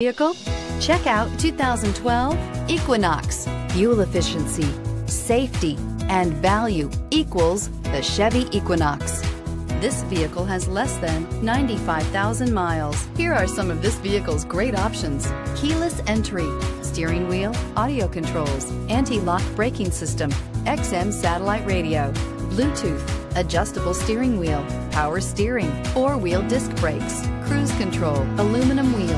vehicle? Check out 2012 Equinox. Fuel efficiency, safety, and value equals the Chevy Equinox. This vehicle has less than 95,000 miles. Here are some of this vehicle's great options. Keyless entry, steering wheel, audio controls, anti-lock braking system, XM satellite radio, Bluetooth, adjustable steering wheel, power steering, four-wheel disc brakes, cruise control, aluminum wheels.